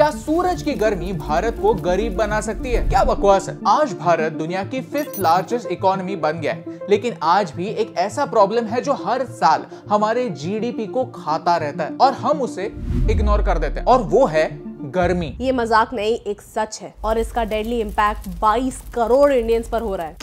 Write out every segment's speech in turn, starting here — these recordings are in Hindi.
क्या सूरज की गर्मी भारत को गरीब बना सकती है? क्या बकवास है? आज भारत दुनिया की फिफ्थ लार्जेस्ट इकोनॉमी बन गया है। लेकिन आज भी एक ऐसा प्रॉब्लम है जो हर साल हमारे जीडीपी को खाता रहता है और हम उसे इग्नोर कर देते हैं। और वो है गर्मी। ये मज़ाक नहीं, एक सच है। और इसका डेडली इम्पैक्ट 22 करोड़ इंडियंस पर हो रहा है।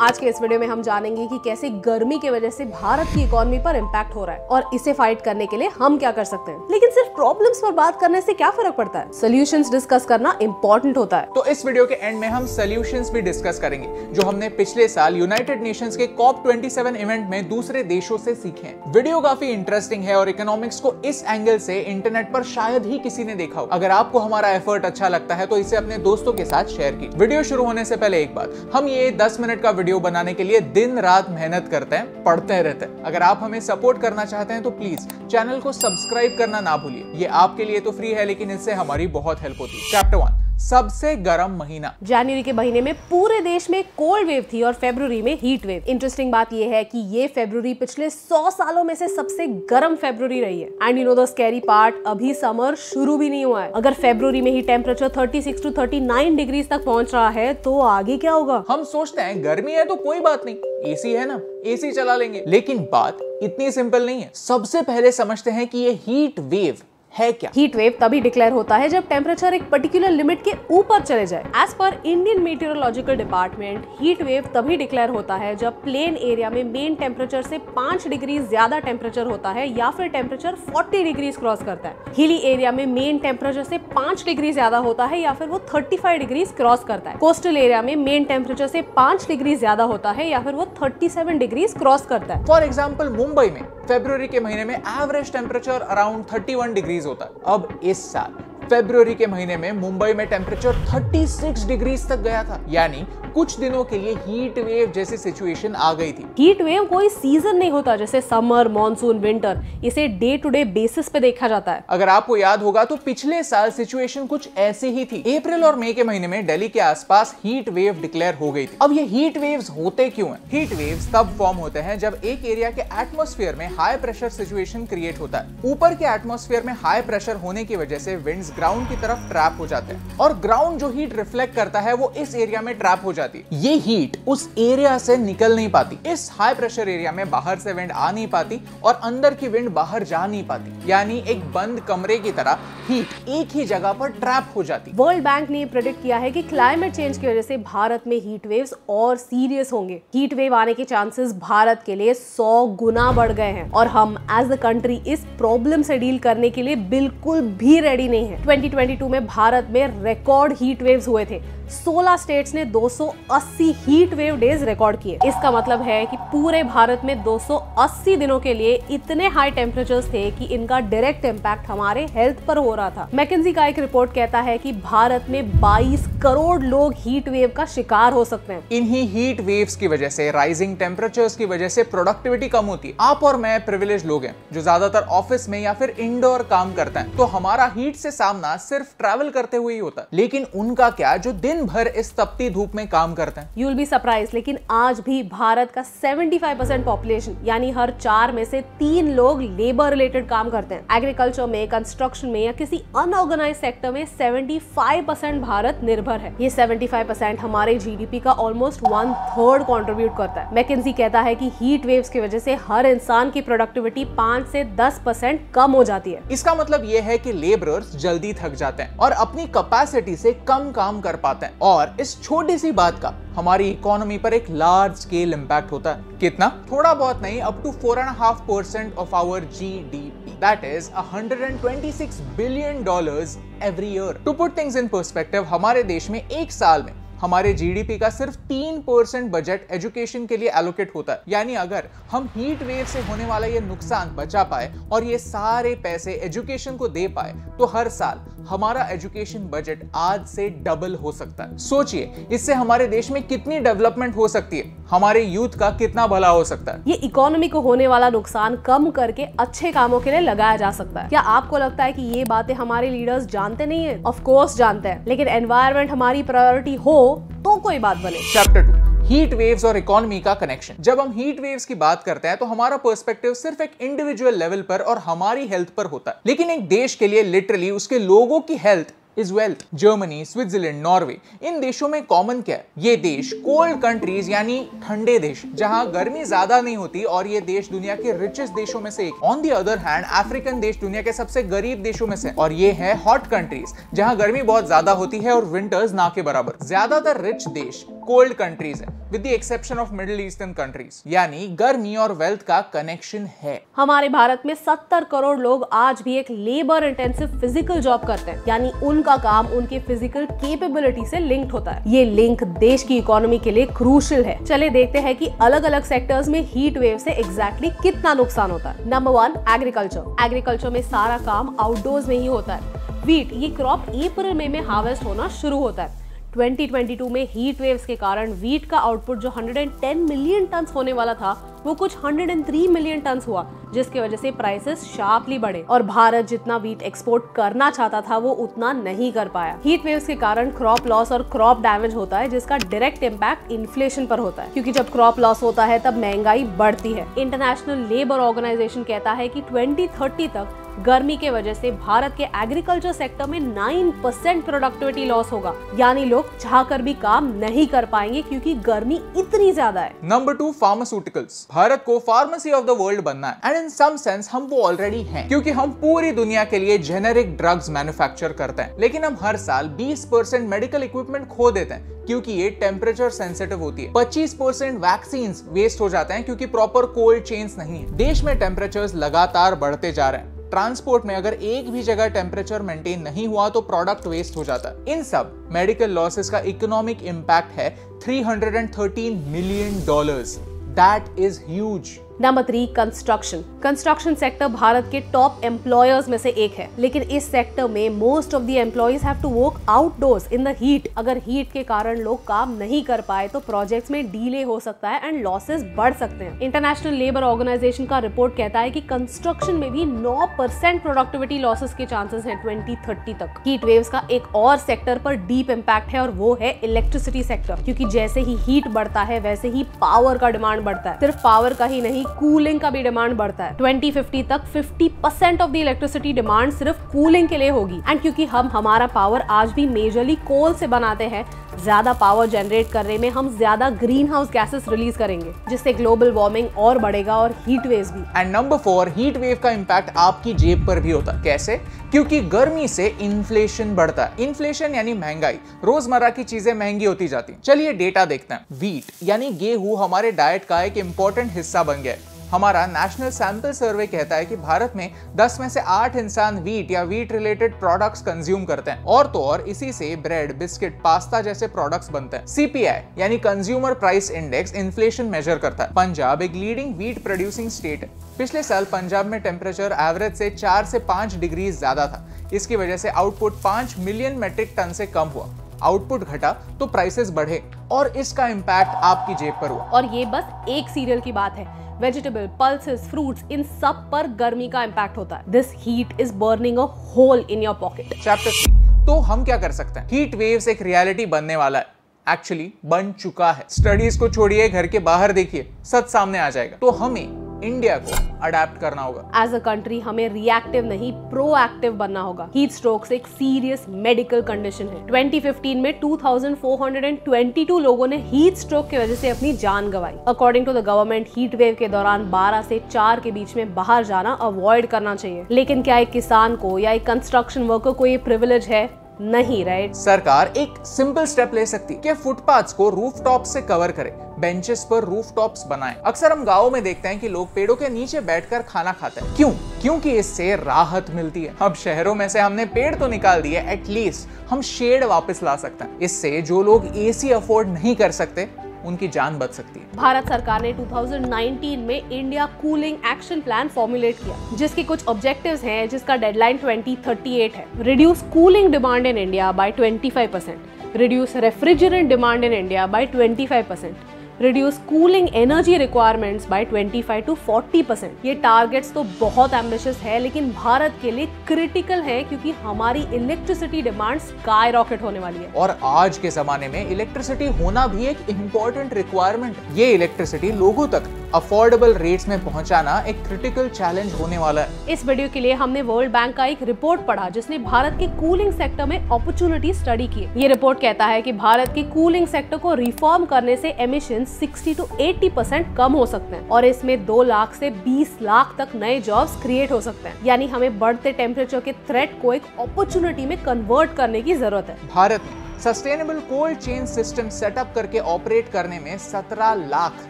आज के इस वीडियो में हम जानेंगे कि कैसे गर्मी की वजह से भारत की इकोनॉमी पर इम्पैक्ट हो रहा है और इसे फाइट करने के लिए हम क्या कर सकते हैं। लेकिन सिर्फ़ प्रॉब्लम्स पर बात करने से क्या फ़र्क पड़ता है? सोल्यूशंस डिस्कस करना इम्पोर्टेंट होता है। तो इस वीडियो के एंड में हम सोल्यूशंस भी डिस्कस करेंगे, जो हमने पिछले साल यूनाइटेड नेशन के कॉप 27 इवेंट में दूसरे देशों से सीखे वीडियो काफ़ी इंटरेस्टिंग है और इकोनॉमिक्स को इस एंगल से इंटरनेट पर शायद ही किसी ने देखा हो अगर आपको हमारा एफर्ट अच्छा लगता है तो इसे अपने दोस्तों के साथ शेयर की वीडियो शुरू होने से पहले एक बात, हम ये दस मिनट का वीडियो बनाने के लिए दिन रात मेहनत करते हैं, पढ़ते रहते हैं। अगर आप हमें सपोर्ट करना चाहते हैं तो प्लीज़ चैनल को सब्सक्राइब करना ना भूलिए। ये आपके लिए तो फ्री है, लेकिन इससे हमारी बहुत हेल्प होती है। चैप्टर वन सबसे गर्म महीना। जनवरी के महीने में पूरे देश में कोल्ड वेव थी और फेब्रुवरी में हीट वेव इंटरेस्टिंग बात यह है कि ये फेब्रुवरी पिछले 100 सालों में से सबसे गर्म फेब्रुवरी रही है। And you know the scary part अभी समर शुरू भी नहीं हुआ है। अगर फेब्रुवरी में ही टेम्परेचर 36 टू 39 डिग्री तक पहुँच रहा है तो आगे क्या होगा? हम सोचते हैं गर्मी है तो कोई बात नहीं। एसी है ना एसी चला लेंगे। लेकिन बात इतनी सिंपल नहीं है। सबसे पहले समझते हैं कि ये हीट वेव है क्या? हीट वेव तभी डिक्लेयर होता है जब टेम्परेचर एक पर्टिकुलर लिमिट के ऊपर चले जाए। As per Indian meteorological department heat wave तभी डिक्लेयर होता है जब प्लेन एरिया में मेन टेम्परेचर से पाँच डिग्री ज़्यादा टेम्परेचर होता है या फिर टेम्परेचर 40 डिग्री क्रॉस करता है। हिली एरिया में मेन टेम्परेचर से पाँच डिग्री ज़्यादा होता है या फिर वो 35 डिग्री क्रॉस करता है। कोस्टल एरिया में मेन टेम्परेचर से पाँच डिग्री ज़्यादा होता है या फिर वो 37 डिग्री क्रॉस करता है। फॉर एग्ज़ाम्पल मुंबई में फेब्रुवरी के महीने में एवरेज टेम्परेचर अराउंड 31 डिग्रीज होता है। अब इस साल फेब्रुवरी के महीने में मुंबई में टेम्परेचर 36 डिग्रीज तक गया था। यानी कुछ दिनों के लिए हीट वेव जैसी सिचुएशन आ गई थी। हीट वेव कोई सीज़न नहीं होता जैसे समर मॉनसून विंटर इसे डे टू डे बेसिस पे देखा जाता है। अगर आपको याद होगा तो पिछले साल सिचुएशन कुछ ऐसी ही थी। अप्रैल और मई के महीने में दिल्ली के आसपास हीट वेव डिक्लेयर हो गई थी। अब ये हीट वेव्स होते क्यों हैं? हीट वेव्स तब फॉर्म होते हैं जब एक एरिया के एटमोस्फेयर में हाई प्रेशर सिचुएशन क्रिएट होता है। ऊपर के एटमोस्फियर में हाई प्रेशर होने की वजह से विंड्स ग्राउंड की तरफ़ ट्रैप हो जाते हैं। और ग्राउंड जो हीट रिफ्लेक्ट करता है वो इस एरिया में ट्रैप हो जाता है। ये हीट उस एरिया से निकल नहीं पाती। इस हाई प्रेशर एरिया में बाहर से विंड आ नहीं पाती और अंदर की विंड बाहर जा नहीं पाती। यानी एक बंद कमरे की तरह हीट एक ही जगह पर ट्रैप हो जाती। वर्ल्ड बैंक ने प्रेडिक्ट किया है कि क्लाइमेट चेंज की वजह से भारत में हीट वेव्स और सीरियस होंगे। हीट वेव आने के चांसेस भारत के लिए सौ गुना बढ़ गए हैं और हम एज द कंट्री इस प्रॉब्लम से डील करने के लिए बिल्कुल भी रेडी नहीं है। 2022 में भारत में रिकॉर्ड हीट वेव्स हुए थे। 16 स्टेट्स ने 280 हीट वेव डेज़ रिकॉर्ड किए। इसका मतलब है कि पूरे भारत में 280 दिनों के लिए इतने हाई टेम्परेचर्स थे कि इनका डायरेक्ट इम्पैक्ट हमारे हेल्थ पर हो रहा था। मैकेजी का एक रिपोर्ट कहता है कि भारत में 22 करोड़ लोग हीट वेव का शिकार हो सकते हैं। इन्हीं हीट वेव्स की वजह से राइजिंग टेम्परेचर्स की वजह से प्रोडक्टिविटी कम होती। है आप और मैं प्रिविलेज लोग हैं, जो ज़्यादातर ऑफ़िस में या फिर इंडोर काम करते हैं। तो हमारा हीट से सामना सिर्फ़ ट्रैवल करते हुए ही होता है। लेकिन उनका क्या? जो दिन भर इस तपती धूप में काम करते हैं। यूल बी सरप्राइज़ लेकिन आज भी भारत का 75 परसेंट पॉपुलेशन यानी हर चार में से तीन लोग लेबर रिलेटेड काम करते हैं। एग्रीकल्चर में कंस्ट्रक्शन में या किसी अनऑर्गेनाइज सेक्टर में 75 परसेंट भारत निर्भर है। ये 75 परसेंट हमारे जीडीपी का ऑलमोस्ट वन थर्ड कॉन्ट्रीब्यूट करता है। मैकेजी कहता है की हीट वेव्स की वजह से हर इंसान की प्रोडक्टिविटी पाँच से दस परसेंट कम हो जाती है। इसका मतलब ये है की लेबरर्स जल्दी थक जाते हैं और अपनी कैपेसिटी से कम काम कर पाते हैं। और इस छोटी सी बात का हमारी इकोनॉमी पर एक लार्ज स्केल इम्पैक्ट होता है। कितना? थोड़ा बहुत नहीं up to four and half percent of our G D P that is 126 billion dollars every year to put things in perspective हमारे देश में एक साल में हमारे जीडीपी का सिर्फ़ तीन परसेंट बजट एजुकेशन के लिए एलोकेट होता है। यानी अगर हम हीट वेव से होने वाला ये नुकसान बचा पाए और ये सारे पैसे एजुकेशन को दे पाए तो हर साल हमारा एजुकेशन बजट आज से डबल हो सकता है। सोचिए, इससे हमारे देश में कितनी डेवलपमेंट हो सकती है? हमारे यूथ का कितना भला हो सकता है? ये इकोनॉमी को होने वाला नुकसान कम करके अच्छे कामों के लिए लगाया जा सकता है। क्या आपको लगता है कि ये बातें हमारे लीडर्स जानते नहीं है? ऑफ़ कोर्स जानते हैं। लेकिन एनवायरमेंट हमारी प्रायोरिटी हो तो कोई बात बने चैप्टर टू हीट वेव्स और इकोनॉमी का कनेक्शन जब हम हीट वेव्स की बात करते हैं तो हमारा पर्सपेक्टिव सिर्फ़ एक इंडिविजुअल लेवल पर और हमारी हेल्थ पर होता है। लेकिन एक देश के लिए लिटरली उसके लोगों की health is wealth Germany Switzerland Norway इन देशों में कॉमन क्या है? ये देश कोल्ड कंट्रीज़ यानी ठंडे देश, जहाँ गर्मी ज़्यादा नहीं होती और ये देश दुनिया के रिचेस्ट देशों में से एक। On the other hand African देश दुनिया के सबसे गरीब देशों में से। और ये है हॉट कंट्रीज़ जहाँ गर्मी बहुत ज़्यादा होती है और विंटर्स ना के बराबर। ज़्यादातर रिच देश कोल्ड कंट्रीज़ है with the exception of middle eastern countries यानी गर्मी और वेल्थ का कनेक्शन है। हमारे भारत में 70 करोड़ लोग आज भी एक लेबर इंटेंसिव फ़िज़िकल जॉब करते हैं। यानी उनका काम उनके फ़िज़िकल केपेबिलिटी से लिंक्ड होता है। ये लिंक देश की इकोनॉमी के लिए क्रूशल है। चले देखते हैं कि अलग अलग सेक्टर्स में हीट वेव से एग्जैक्टली exactly कितना नुकसान होता है। नंबर वन एग्रीकल्चर एग्रीकल्चर में सारा काम आउटडोर्स में ही होता है। वीट ये क्रॉप अप्रैल मई में हार्वेस्ट होना शुरू होता है। 2022 में हीट वेव्स के कारण वीट का आउटपुट जो 110 मिलियन टन होने वाला था वो कुछ 103 मिलियन टन हुआ, जिसकी वजह से प्राइसेस शार्पली बढ़े। और भारत जितना वीट एक्सपोर्ट करना चाहता था, वो उतना नहीं कर पाया। हीट वेव्स के कारण क्रॉप लॉस और क्रॉप डैमेज होता है, जिसका डायरेक्ट इम्पैक्ट इन्फ्लेशन पर होता है। क्योंकि जब क्रॉप लॉस होता है, तब महँगाई बढ़ती है। इंटरनेशनल लेबर ऑर्गेनाइजेशन कहता है कि 2030 तक गर्मी के वजह से भारत के एग्रीकल्चर सेक्टर में 9 परसेंट प्रोडक्टिविटी लॉस होगा। यानी लोग चाह कर भी काम नहीं कर पाएँगे क्योंकि गर्मी इतनी ज़्यादा है। नंबर टू फार्मास्यूटिकल्स भारत को फार्मेसी ऑफ़ द वर्ल्ड बनना है। एंड इन सम सेंस हम वो ऑलरेडी हैं। क्योंकि हम पूरी दुनिया के लिए जेनेरिक ड्रग्स मैन्युफैक्चर करते हैं। लेकिन हम हर साल 20 परसेंट मेडिकल इक्विपमेंट खो देते हैं। क्योंकि ये टेम्परेचर सेंसिटिव होती है। 25 परसेंट वैक्सीन वेस्ट हो जाते हैं क्योंकि प्रॉपर कोल्ड चेन्स नहीं है। देश में टेम्परेचर लगातार बढ़ते जा रहे हैं। ट्रांसपोर्ट में अगर एक भी जगह टेम्परेचर मेंटेन नहीं हुआ तो प्रोडक्ट वेस्ट हो जाता है। इन सब मेडिकल लॉसेस का इकोनॉमिक इंपैक्ट है 313 million dollars that is huge number three construction construction sector Bharat के टॉप एम्प्लॉयर्स में से एक है। लेकिन इस सेक्टर में most of the employees have to work outdoors in the heat अगर हीट के कारण लोग काम नहीं कर पाए तो प्रोजेक्ट्स में डीले हो सकता है एंड लॉसेस बढ़ सकते हैं। इंटरनेशनल लेबर ऑर्गेनाइजेशन का रिपोर्ट कहता है कि कंस्ट्रक्शन में भी 9 परसेंट प्रोडक्टिविटी लॉसेस के चांसेस हैं 2030 तक। हीट वेव्स का एक और सेक्टर पर डीप इम्पैक्ट है और वो है इलेक्ट्रिसिटी सेक्टर क्योंकि जैसे ही हीट बढ़ता है, वैसे ही पावर का डिमांड बढ़ता है। सिर्फ़ पावर का ही नहीं कूलिंग का भी डिमांड बढ़ता है। 2050 तक 50 percent of the electricity demand सिर्फ़ कूलिंग के लिए होगी। एंड क्योंकि हम, हमारा पावर आज भी मेजरली कोल से बनाते हैं ज़्यादा पावर जनरेट करने में हम ज़्यादा ग्रीन हाउस गैसेस रिलीज़ करेंगे, जिससे ग्लोबल वार्मिंग और बढ़ेगा और हीट वेव भी। And number four heat wave का इम्पैक्ट आपकी जेब पर भी होता है। कैसे? क्योंकि गर्मी से इन्फ्लेशन बढ़ता है। इन्फ्लेशन यानी महँगाई। रोज़मर्रा की चीज़ें महँगी होती जाती चलिए डेटा देखते हैं। वीट यानी गेहूँ हमारे डाइट का एक इम्पोर्टेंट हिस्सा बन गया है। हमारा नेशनल सैंपल सर्वे कहता है कि भारत में 10 में से 8 इंसान वीट या वीट रिलेटेड प्रोडक्ट्स कंज्यूम करते हैं। और तो और इसी से ब्रेड बिस्किट पास्ता जैसे प्रोडक्ट्स बनते हैं। सीपीआई यानी consumer price index inflation measure करता है। पंजाब एक लीडिंग वीट प्रोड्यूसिंग स्टेट है। पिछले साल पंजाब में टेम्परेचर एवरेज से चार से पाँच डिग्री ज़्यादा था। इसकी वजह से आउटपुट पाँच मिलियन मेट्रिक टन से कम हुआ। आउटपुट घटा तो प्राइसेस बढ़े। और इसका इम्पैक्ट आपकी जेब पर हुआ। और ये बस एक सीरियल की बात है। वेजिटेबल पल्सेस फ्रूट्स इन सब पर गर्मी का इम्पैक्ट होता है। This heat is burning a hole in your pocket chapter three तो हम क्या कर सकते हैं? हीट वेव्स एक रियलिटी बनने वाला है। एक्चुअली बन चुका है। स्टडीज़ को छोड़िए, घर के बाहर देखिए, सच सामने आ जाएगा। तो हमें इंडिया को अडेप्ट करना होगा। एज अ कंट्री हमें रिएक्टिव नहीं प्रोएक्टिव बनना होगा। हीट स्ट्रोक्स एक सीरियस मेडिकल कंडीशन है। 2015 में 2422 लोगों ने हीट स्ट्रोक की वजह से अपनी जान गंवाई। According to the government heat wave के दौरान 12 से 4 के बीच में बाहर जाना अवॉइड करना चाहिए। लेकिन क्या एक किसान को या एक कंस्ट्रक्शन वर्कर को ये प्रिविलेज है? नहीं राइट सरकार एक सिंपल स्टेप ले सकती है फुटपाथ को रूफ टॉप से कवर करे बेंचेस पर रूफ टॉप बनाए। अक्सर हम गाँव में देखते हैं कि लोग पेड़ों के नीचे बैठकर खाना खाते हैं। क्यों? क्योंकि इससे राहत मिलती है। अब शहरों में से हमने पेड़ तो निकाल दिए एटलीस्ट हम शेड वापस ला सकते हैं। इससे जो लोग एसी अफोर्ड नहीं कर सकते उनकी जान बच सकती है। भारत सरकार ने 2019 में India cooling action plan formulate किया, जिसके कुछ ऑब्जेक्टिव्स हैं, जिसका डेडलाइन 2038 है। Reduce cooling demand in India by 25 percent reduce refrigerant demand in India by 25 percent reduce cooling energy requirements by 25 to 40 percent ये टारगेट्स तो बहुत एम्बिशियस है, लेकिन भारत के लिए क्रिटिकल है क्योंकि हमारी इलेक्ट्रिसिटी डिमांड स्काई रॉकेट होने वाली है। और आज के जमाने में इलेक्ट्रिसिटी होना भी एक इम्पोर्टेंट रिक्वायरमेंट ये इलेक्ट्रिसिटी लोगों तक अफोर्डेबल रेट्स में पहुंचाना एक क्रिटिकल चैलेंज होने वाला है। इस वीडियो के लिए हमने वर्ल्ड बैंक का एक रिपोर्ट पढ़ा जिसने भारत के कूलिंग सेक्टर में अपॉर्चुनिटी स्टडी की। ये रिपोर्ट कहता है कि भारत के कूलिंग सेक्टर को रिफॉर्म करने से एमिशन 60 टू 80 परसेंट कम हो सकते हैं और इसमें दो लाख से 20 लाख तक नए जॉब्स क्रिएट हो सकते हैं। यानी हमें बढ़ते टेम्परेचर के थ्रेट को एक अपॉर्चुनिटी में कन्वर्ट करने की ज़रूरत है। भारत में sustainable cold chain system setup करके ऑपरेट करने में 17 लाख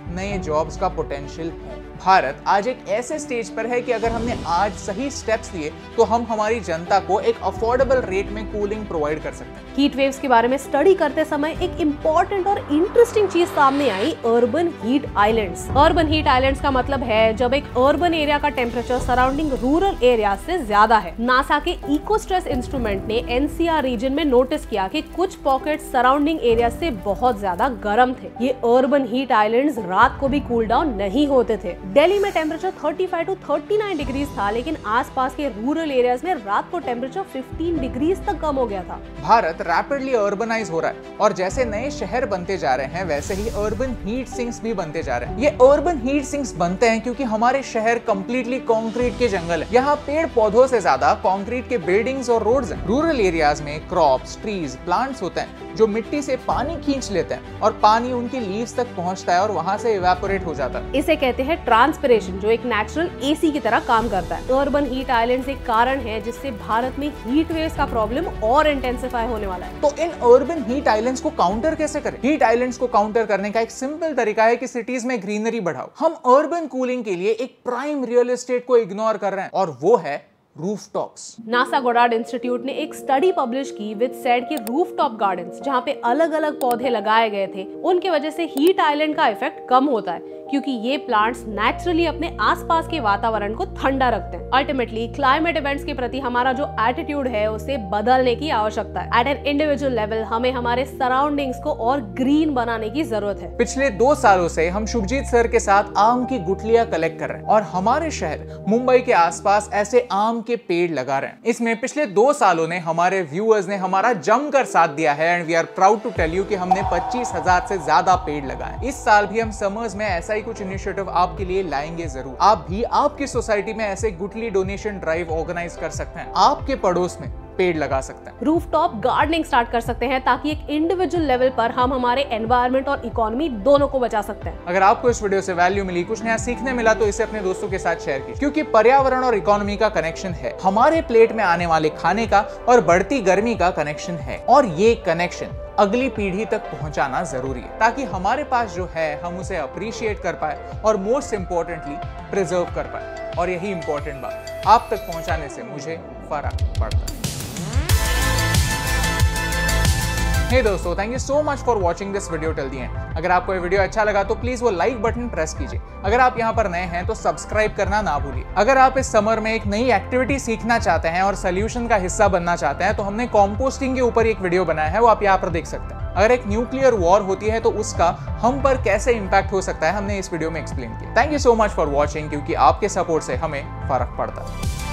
नए जॉब्स का पोटेंशियल है। भारत आज एक ऐसे स्टेज पर है कि अगर हमने आज सही स्टेप्स लिए तो हम हमारी जनता को एक अफोर्डेबल रेट में कूलिंग प्रोवाइड कर सकते हैं। हीट वेव्स के बारे में स्टडी करते समय एक इम्पोर्टेंट और इंटरेस्टिंग चीज़ सामने आई urban heat islands urban heat islands का मतलब है जब एक अर्बन एरिया का टेम्परेचर सराउंडिंग रूरल एरिया से ज़्यादा है। नासा के इको स्ट्रेस इंस्ट्रूमेंट ने एनसीआर रीजन में नोटिस किया कि कुछ पॉकेट सराउंडिंग एरिया से बहुत ज़्यादा गर्म थे। ये अर्बन हीट आइलैंड्स रात को भी कूल डाउन नहीं होते थे। दिल्ली में टेम्परेचर 35 टू 39 डिग्रीज था लेकिन आसपास के रूरल एरियाज़ में रात को टेम्परेचर 15 डिग्रीज तक कम हो गया था। भारत रैपिडली अर्बनाइज हो रहा है और जैसे नए शहर बनते जा रहे हैं वैसे ही अर्बन हीट सिंक्स भी बनते जा रहे हैं। ये अर्बन हीट सिंक्स बनते हैं क्योंकि हमारे शहर कम्प्लीटली कॉन्क्रीट के जंगल है। यहाँ पेड़ पौधों से ज़्यादा कॉन्क्रीट के बिल्डिंग्स और रोड्स हैं। रूरल एरियाज़ में क्रॉप्स ट्रीज प्लांट्स होते हैं जो मिट्टी से पानी खींच लेते हैं और पानी उनकी लीव्स तक पहुँचता है और वहाँ से इवेपोरेट हो जाता है। इसे कहते हैं ट्रांसपिरेशन जो एक नेचुरल एसी की तरह काम करता है। अर्बन हीट आइलैंड एक कारण है जिससे भारत में हीट वेव्स का प्रॉब्लम और इंटेंसिफाई होने वाला है। तो इन अर्बन हीट आइलैंड्स को काउंटर कैसे करें? हीट आइलैंड्स को काउंटर करने का एक सिंपल तरीका है कि सिटीज़ में ग्रीनरी बढ़ाओ। हम अर्बन कूलिंग के लिए एक प्राइम रियल एस्टेट को इग्नोर कर रहे हैं और वो है रूफटॉप्स नासा गोडार्ड इंस्टीट्यूट ने एक स्टडी पब्लिश की विद सेड के रूफटॉप गार्डन्स जहाँ पे अलग अलग पौधे लगाए गए थे उनके वजह से हीट आइलैंड का इफ़ेक्ट कम होता है। क्योंकि ये प्लांट्स नेचुरली अपने आसपास के वातावरण को ठंडा रखते हैं। अल्टीमेटली क्लाइमेट इवेंट्स के प्रति हमारा जो एटीट्यूड है, उसे बदलने की आवश्यकता है। एट एन इंडिविजुअल लेवल हमें हमारे सराउंडिंग्स को और ग्रीन बनाने की ज़रूरत है। पिछले दो सालों से हम शुभजीत सर के साथ आम की गुटलियाँ कलेक्ट कर रहे हैं और हमारे शहर, मुंबई के आसपास ऐसे आम के पेड़ लगा रहे हैं। इसमें पिछले दो सालों ने हमारे व्यूअर्स ने हमारा जमकर साथ दिया है and we are proud to tell you कि हमने पच्चीस हज़ार से ज़्यादा पेड़ लगाए इस साल भी हम समर्स में ऐसा ही कुछ इनिशिएटिव आपके लिए लाएँगे ज़रूर। आप भी आपकी सोसाइटी में ऐसे गुटली डोनेशन ड्राइव ऑर्गेनाइज कर सकते हैं। आपके पड़ोस में पेड़ लगा सकते हैं। रूफटॉप गार्डनिंग स्टार्ट कर सकते हैं ताकि एक इंडिविजुअल लेवल पर हम हमारे एनवायरनमेंट और इकोनॉमी दोनों को बचा सकते हैं। अगर आपको इस वीडियो से वैल्यू मिली कुछ नया सीखने मिला तो इसे अपने दोस्तों के साथ शेयर कीजिए। क्योंकि पर्यावरण और इकोनॉमी का कनेक्शन है। हमारे प्लेट में आने वाले खाने का और बढ़ती गर्मी का कनेक्शन है। और ये कनेक्शन अगली पीढ़ी तक पहुंचाना ज़रूरी है, ताकि हमारे पास जो है, हम उसे अप्रिशिएट कर पाए और मोस्ट इंपॉर्टेंटली प्रिजर्व कर पाए। और यही इंपॉर्टेंट बात, आप तक पहुँचाने से मुझे फ़र्क पड़ता है। हे दोस्तों thank you so much for watching this video till the end अगर आपको ये वीडियो अच्छा लगा तो प्लीज़ वो लाइक बटन प्रेस कीजिए। अगर आप यहाँ पर नए हैं तो सब्सक्राइब करना ना भूलिए। अगर आप इस समर में एक नई एक्टिविटी सीखना चाहते हैं और सोल्यूशन का हिस्सा बनना चाहते हैं तो हमने कॉम्पोस्टिंग के ऊपर एक वीडियो बनाया है, वो आप यहाँ पर देख सकते हैं। अगर एक न्यूक्लियर वॉर होती है तो उसका हम पर कैसे इंपैक्ट हो सकता है, हमने इस वीडियो में एक्सप्लेन किया। Thank you so much for watching क्योंकि आपके सपोर्ट से हमें फ़र्क पड़ता है।